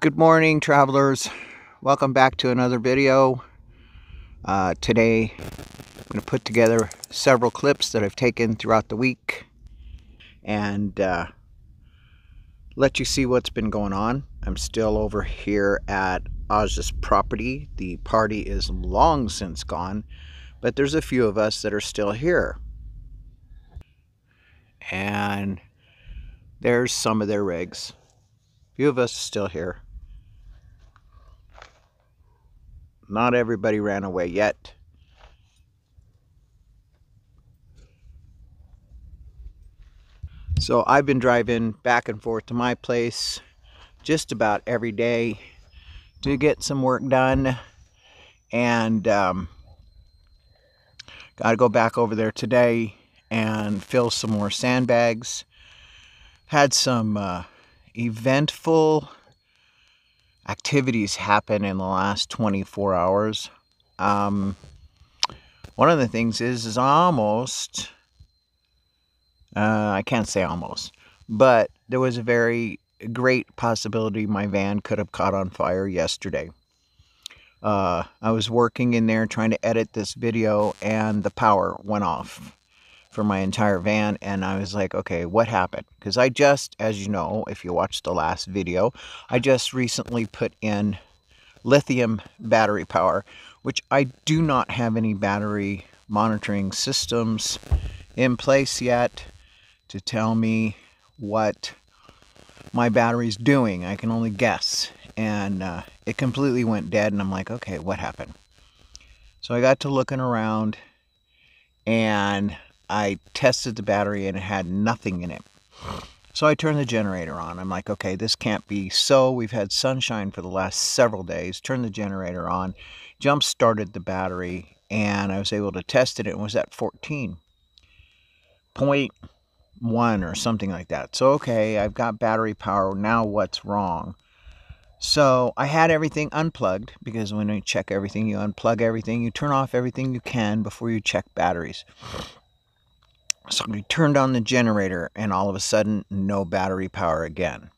Good morning, travelers. Welcome back to another video. Uh, today, I'm going to put together several clips that I've taken throughout the week and uh, let you see what's been going on. I'm still over here at Oz's property. The party is long since gone, but there's a few of us that are still here. And there's some of their rigs. A few of us still here. Not everybody ran away yet. So I've been driving back and forth to my place just about every day to get some work done. And um, got to go back over there today and fill some more sandbags. Had some uh, eventful activities happen in the last 24 hours. Um, one of the things is, is almost, uh, I can't say almost, but there was a very great possibility my van could have caught on fire yesterday. Uh, I was working in there trying to edit this video and the power went off for my entire van and I was like, okay, what happened? Because I just, as you know, if you watched the last video, I just recently put in lithium battery power, which I do not have any battery monitoring systems in place yet to tell me what my battery's doing. I can only guess. And uh, it completely went dead and I'm like, okay, what happened? So I got to looking around and I tested the battery and it had nothing in it. So I turned the generator on. I'm like, okay, this can't be so. We've had sunshine for the last several days. Turned the generator on, jump started the battery, and I was able to test it. It was at 14.1 or something like that. So, okay, I've got battery power. Now what's wrong? So I had everything unplugged because when you check everything, you unplug everything, you turn off everything you can before you check batteries. So we turned on the generator and all of a sudden, no battery power again.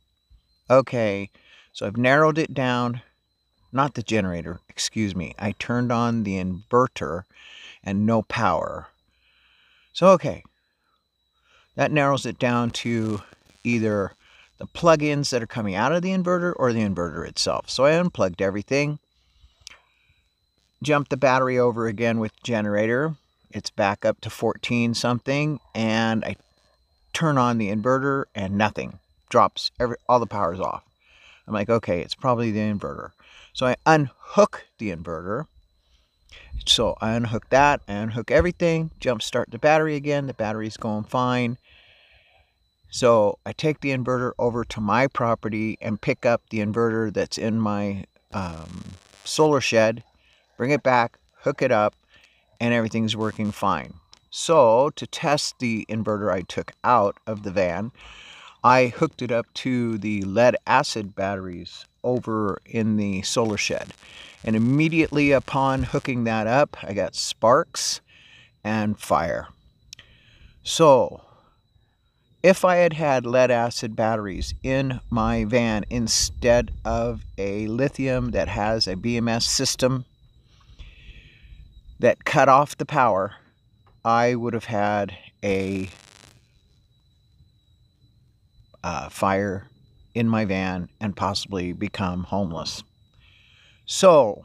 Okay, so I've narrowed it down. Not the generator, excuse me. I turned on the inverter and no power. So, okay, that narrows it down to either the plugins that are coming out of the inverter or the inverter itself. So I unplugged everything, jumped the battery over again with generator, it's back up to 14 something and I turn on the inverter and nothing drops every all the power's off. I'm like okay it's probably the inverter. So I unhook the inverter. So I unhook that I unhook everything jump start the battery again the battery's going fine. So I take the inverter over to my property and pick up the inverter that's in my um, solar shed bring it back hook it up and everything's working fine. So to test the inverter I took out of the van, I hooked it up to the lead acid batteries over in the solar shed. And immediately upon hooking that up, I got sparks and fire. So if I had had lead acid batteries in my van instead of a lithium that has a BMS system that cut off the power, I would have had a uh, fire in my van and possibly become homeless. So,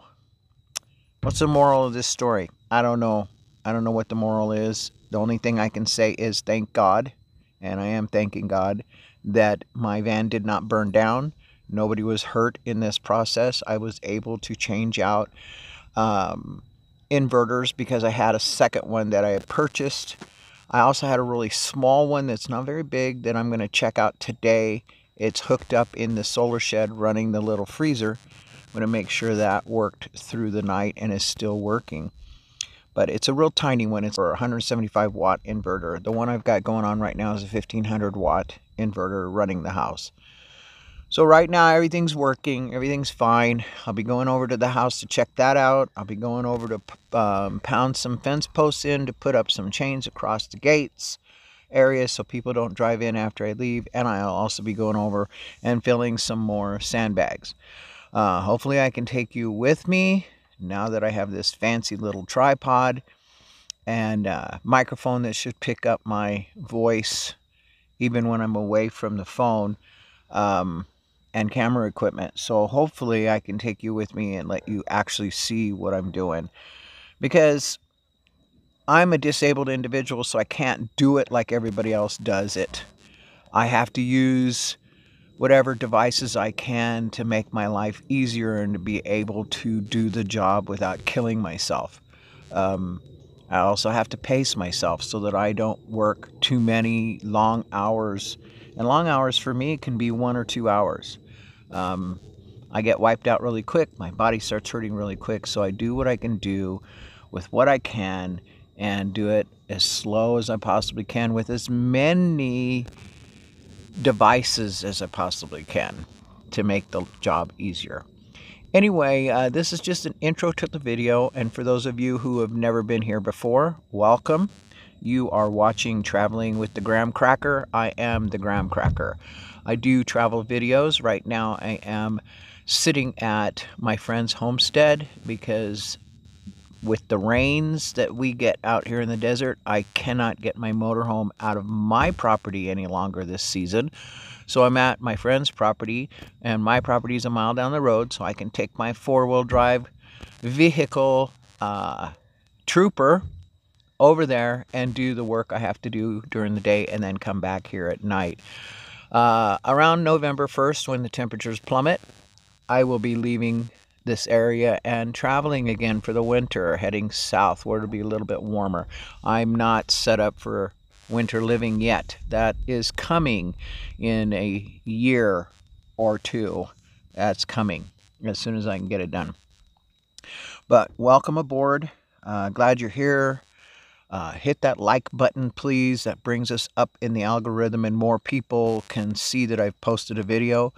what's the moral of this story? I don't know. I don't know what the moral is. The only thing I can say is thank God, and I am thanking God, that my van did not burn down. Nobody was hurt in this process. I was able to change out um, inverters because I had a second one that I had purchased. I also had a really small one that's not very big that I'm going to check out today. It's hooked up in the solar shed running the little freezer. I'm going to make sure that worked through the night and is still working. But it's a real tiny one. It's for a 175 watt inverter. The one I've got going on right now is a 1500 watt inverter running the house. So right now everything's working, everything's fine. I'll be going over to the house to check that out. I'll be going over to um, pound some fence posts in to put up some chains across the gates area so people don't drive in after I leave. And I'll also be going over and filling some more sandbags. Uh, hopefully, I can take you with me now that I have this fancy little tripod and uh, microphone that should pick up my voice even when I'm away from the phone um, and camera equipment. So hopefully I can take you with me and let you actually see what I'm doing because I'm a disabled individual, so I can't do it like everybody else does it. I have to use whatever devices I can to make my life easier and to be able to do the job without killing myself. Um, I also have to pace myself so that I don't work too many long hours. And long hours for me can be one or two hours. Um, I get wiped out really quick. My body starts hurting really quick. So I do what I can do with what I can and do it as slow as I possibly can with as many devices as I possibly can to make the job easier. Anyway, uh, this is just an intro to the video, and for those of you who have never been here before, welcome. You are watching Traveling with the Gramkracker. I am the Gramkracker. I do travel videos. Right now, I am sitting at my friend's homestead because with the rains that we get out here in the desert, I cannot get my motorhome out of my property any longer this season. So I'm at my friend's property, and my property is a mile down the road, so I can take my four wheel drive vehicle uh, trooper over there and do the work I have to do during the day and then come back here at night. Uh, around November 1st, when the temperatures plummet, I will be leaving this area and traveling again for the winter, heading south where it'll be a little bit warmer. I'm not set up for winter living yet. That is coming in a year or two. That's coming as soon as I can get it done. But welcome aboard. Uh, glad you're here. Uh, hit that like button, please. That brings us up in the algorithm, and more people can see that I've posted a video.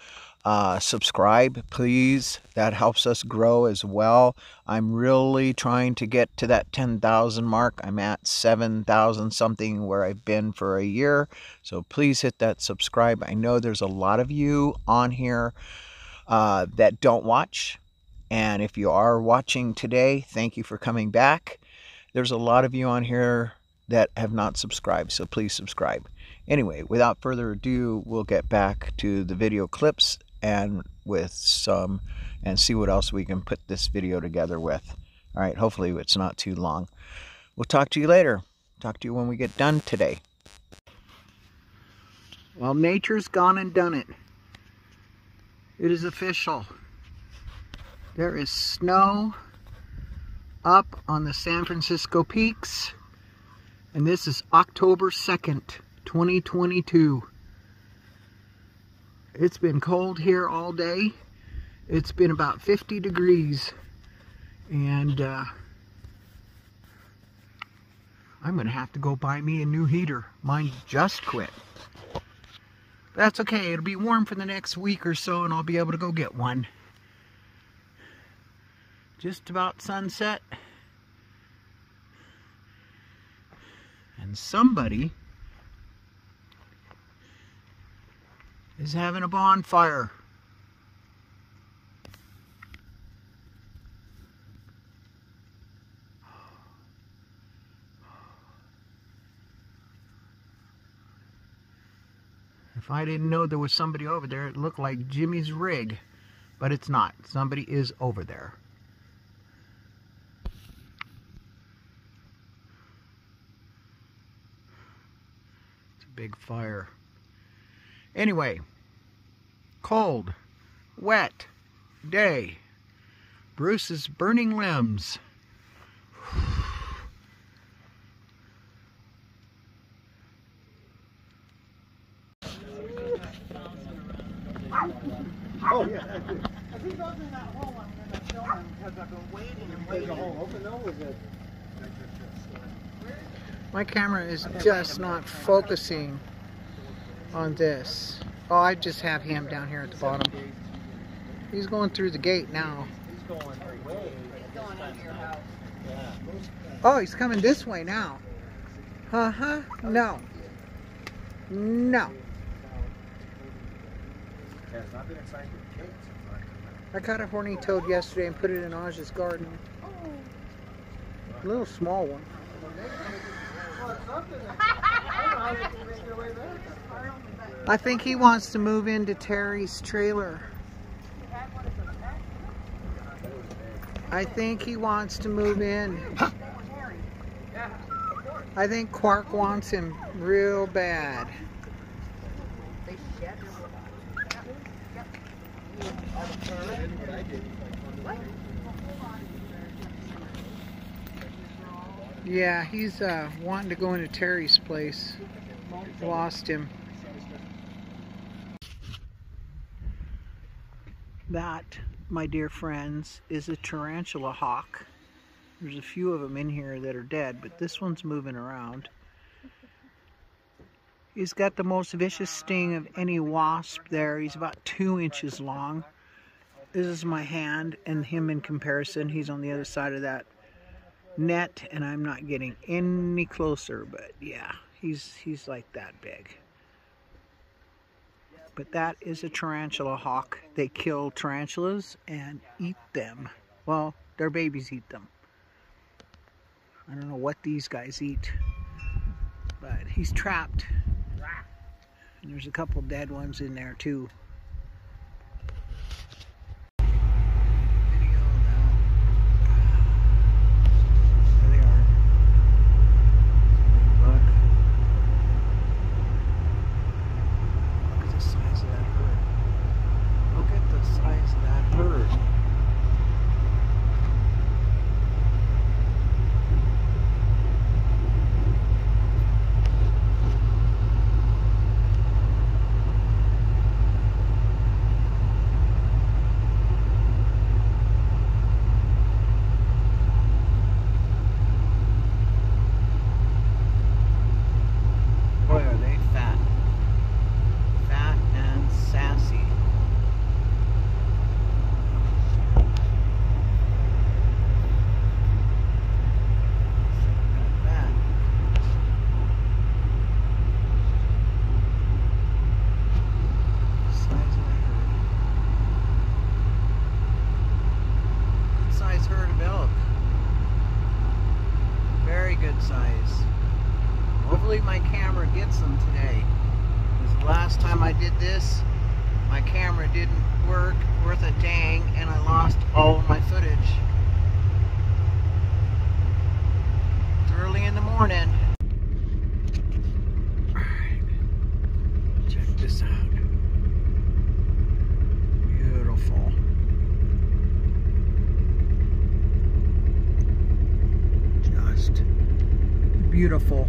Uh, subscribe, please. That helps us grow as well. I'm really trying to get to that 10,000 mark. I'm at 7,000 something where I've been for a year. So please hit that subscribe. I know there's a lot of you on here uh, that don't watch. And if you are watching today, thank you for coming back. There's a lot of you on here that have not subscribed, so please subscribe. Anyway, without further ado, we'll get back to the video clips and with some and see what else we can put this video together with. All right, hopefully it's not too long. We'll talk to you later. Talk to you when we get done today. Well, nature's gone and done it. It is official. There is snow up on the San Francisco peaks. And this is October 2nd, 2022. It's been cold here all day. It's been about 50 degrees. And uh, I'm going to have to go buy me a new heater. Mine just quit. That's okay. It'll be warm for the next week or so and I'll be able to go get one. Just about sunset. And somebody is having a bonfire. If I didn't know there was somebody over there, it looked like Jimmy's rig. But it's not. Somebody is over there. Big fire. Anyway, cold, wet day. Bruce's burning limbs. Oh, yeah. If he goes in that hole, I'm going to film him because I've been waiting and waiting. Is the hole open though? Is it? My camera is just not focusing on this. Oh, I just have him down here at the bottom. He's going through the gate now. He's going way. Oh, he's coming this way now. Uh-huh. No. No. I caught a horny toad yesterday and put it in Aj's garden. A little small one. I think he wants to move into Terry's trailer. I think he wants to move in. I think Quark wants him real bad. Yeah, he's uh, wanting to go into Terry's place. Lost him. That, my dear friends, is a tarantula hawk. There's a few of them in here that are dead, but this one's moving around. He's got the most vicious sting of any wasp there. He's about two inches long. This is my hand and him in comparison. He's on the other side of that net and I'm not getting any closer, but yeah, he's he's like that big. But that is a tarantula hawk. They kill tarantulas and eat them. Well, their babies eat them. I don't know what these guys eat, but he's trapped. And there's a couple dead ones in there too. Hopefully my camera gets them today. Because the last time I did this, my camera didn't work worth a dang and I lost all of my footage. It's early in the morning. Alright, check this out. Beautiful. Just beautiful.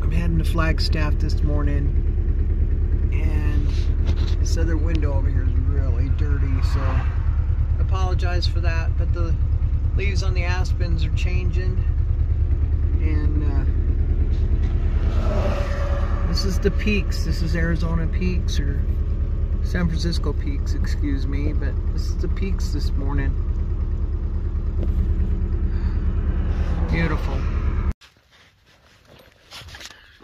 I'm heading to Flagstaff this morning and this other window over here is really dirty so I apologize for that but the leaves on the aspens are changing and uh, this is the peaks this is Arizona peaks or San Francisco peaks excuse me but this is the peaks this morning beautiful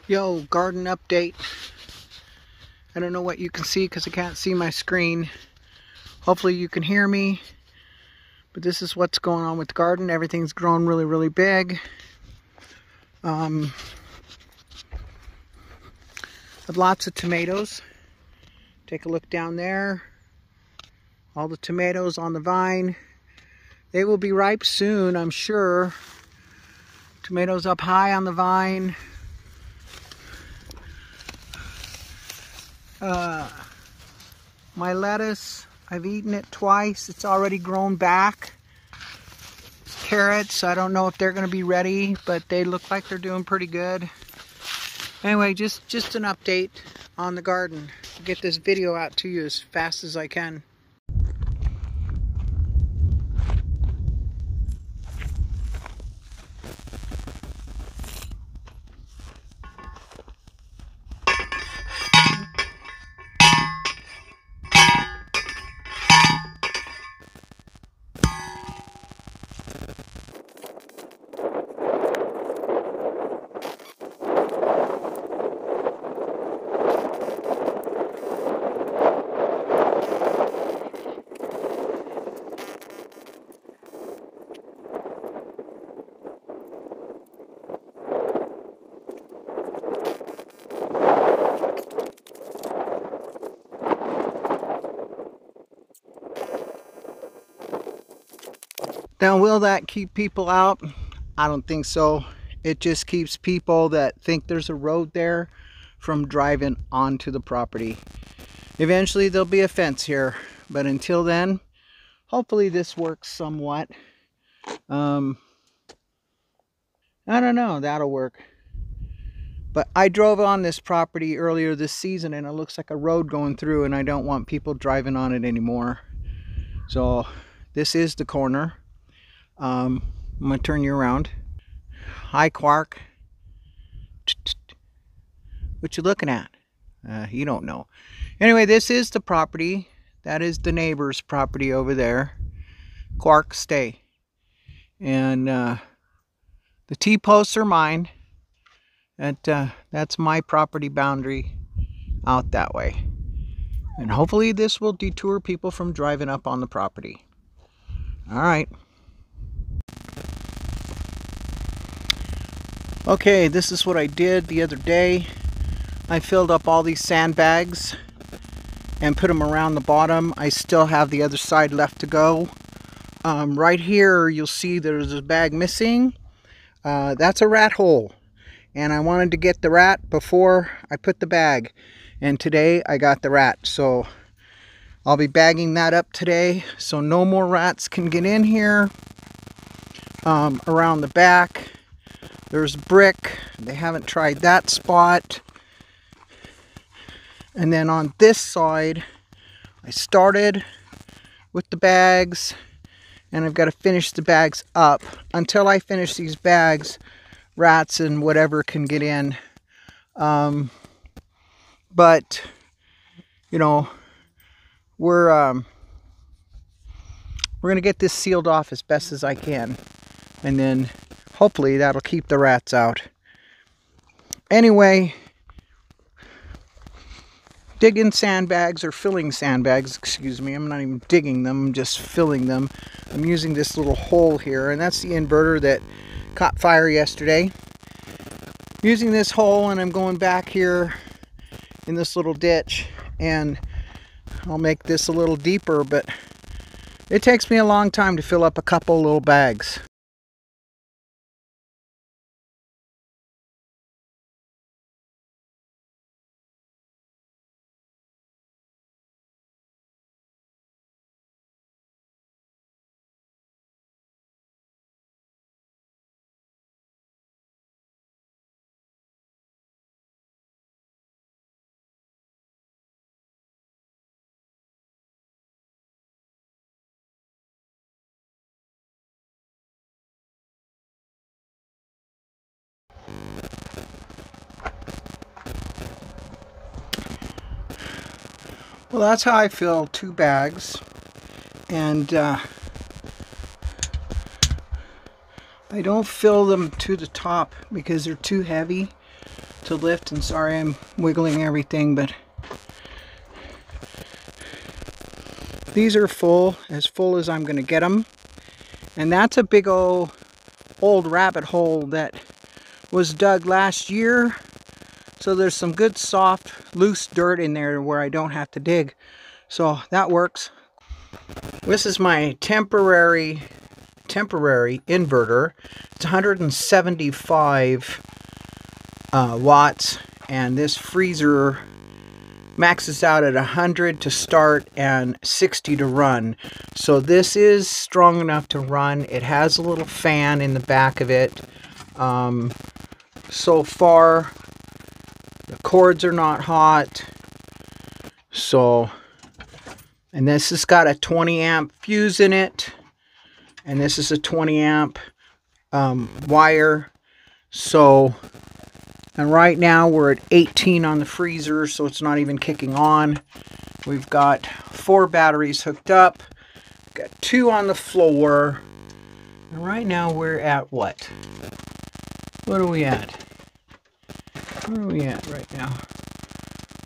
Yo, garden update. I don't know what you can see because I can't see my screen. Hopefully you can hear me. But this is what's going on with the garden. Everything's grown really, really big. Um, lots of tomatoes. Take a look down there. All the tomatoes on the vine. They will be ripe soon, I'm sure. Tomatoes up high on the vine. Uh, my lettuce, I've eaten it twice. It's already grown back. Carrots, I don't know if they're going to be ready, but they look like they're doing pretty good. Anyway, just, just an update on the garden. Get this video out to you as fast as I can. Now, will that keep people out? I don't think so. It just keeps people that think there's a road there from driving onto the property. Eventually there'll be a fence here, but until then, hopefully this works somewhat. Um, I don't know, that'll work. But I drove on this property earlier this season and it looks like a road going through and I don't want people driving on it anymore. So this is the corner. Um, I'm going to turn you around. Hi, Quark. What you looking at? Uh, you don't know. Anyway, this is the property. That is the neighbor's property over there. Quark, stay. And uh, the T-posts are mine. That, uh, that's my property boundary out that way. And hopefully this will detour people from driving up on the property. All right. Okay, this is what I did the other day. I filled up all these sandbags and put them around the bottom. I still have the other side left to go. Um, right here, you'll see there's a bag missing. Uh, that's a rat hole. And I wanted to get the rat before I put the bag. And today I got the rat. So I'll be bagging that up today. So no more rats can get in here. Um, around the back there's brick. They haven't tried that spot. And then on this side, I started with the bags and I've got to finish the bags up. Until I finish these bags, rats and whatever can get in. Um, but, you know, we're, um, we're going to get this sealed off as best as I can. And then hopefully that'll keep the rats out. Anyway, digging sandbags or filling sandbags, excuse me, I'm not even digging them, I'm just filling them. I'm using this little hole here, and that's the inverter that caught fire yesterday. using this hole, and I'm going back here in this little ditch, and I'll make this a little deeper, but it takes me a long time to fill up a couple little bags. That's how I fill two bags. And uh, I don't fill them to the top because they're too heavy to lift. And sorry, I'm wiggling everything, but these are full, as full as I'm going to get them. And that's a big old, old rabbit hole that was dug last year so there's some good soft, loose dirt in there where I don't have to dig. So that works. This is my temporary temporary inverter. It's 175 uh, watts and this freezer maxes out at 100 to start and 60 to run. So this is strong enough to run. It has a little fan in the back of it. Um, so far the cords are not hot. So, and this has got a 20 amp fuse in it. And this is a 20 amp um, wire. So, and right now we're at 18 on the freezer, so it's not even kicking on. We've got four batteries hooked up. Got two on the floor. And right now we're at what? What are we at? Where are we at right now?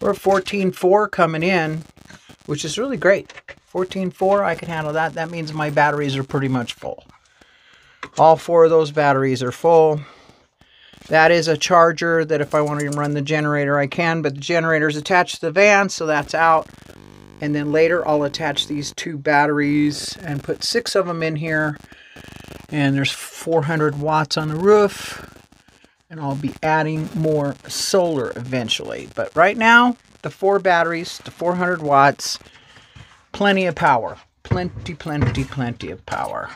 We're 14.4 coming in, which is really great. 14.4, I can handle that. That means my batteries are pretty much full. All four of those batteries are full. That is a charger that if I want to run the generator, I can, but the generator is attached to the van, so that's out. And then later I'll attach these two batteries and put six of them in here. And there's 400 watts on the roof. And I'll be adding more solar eventually. But right now, the four batteries, the 400 watts, plenty of power. Plenty, plenty, plenty of power.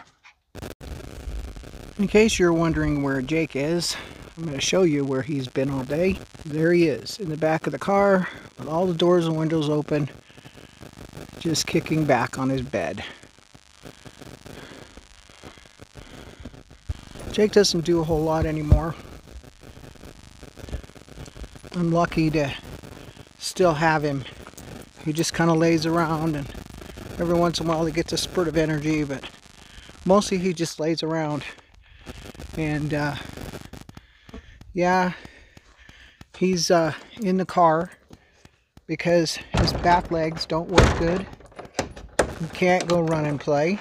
In case you're wondering where Jake is, I'm going to show you where he's been all day. There he is, in the back of the car, with all the doors and windows open, just kicking back on his bed. Jake doesn't do a whole lot anymore. I'm lucky to still have him. He just kind of lays around and every once in a while he gets a spurt of energy, but mostly he just lays around. And uh, yeah, he's uh, in the car because his back legs don't work good. He can't go run and play.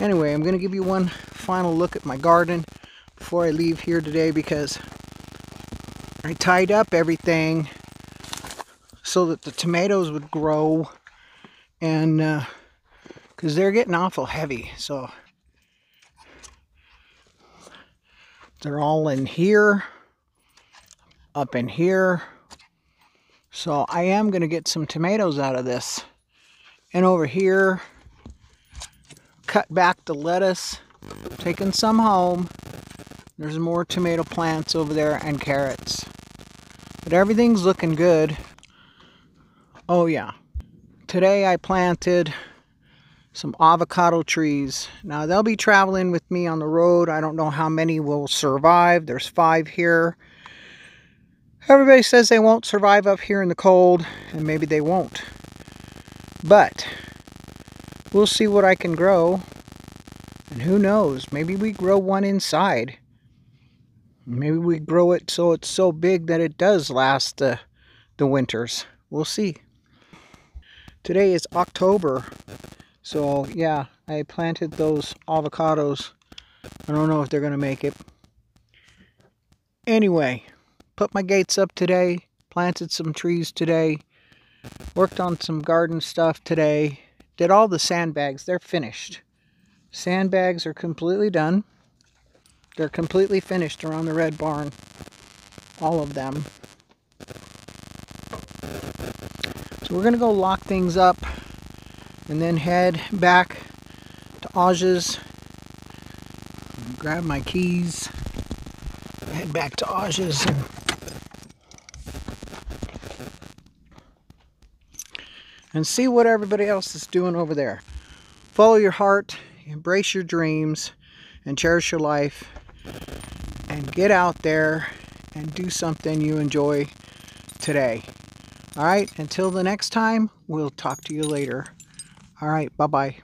Anyway, I'm going to give you one final look at my garden before I leave here today because I tied up everything so that the tomatoes would grow and because uh, they're getting awful heavy so they're all in here up in here. So I am going to get some tomatoes out of this. And over here cut back the lettuce taking some home. There's more tomato plants over there and carrots but everything's looking good Oh yeah. Today I planted some avocado trees. Now they'll be traveling with me on the road. I don't know how many will survive. There's five here. Everybody says they won't survive up here in the cold, and maybe they won't. But we'll see what I can grow. And who knows, maybe we grow one inside. Maybe we grow it so it's so big that it does last the, the winters. We'll see. Today is October, so yeah, I planted those avocados. I don't know if they're going to make it. Anyway, put my gates up today, planted some trees today, worked on some garden stuff today, did all the sandbags. They're finished. Sandbags are completely done. They're completely finished around the red barn. All of them. So we're going to go lock things up and then head back to Aja's. Grab my keys. Head back to. And and see what everybody else is doing over there. Follow your heart, embrace your dreams, and cherish your life. Get out there and do something you enjoy today. All right, until the next time, we'll talk to you later. All right, bye-bye.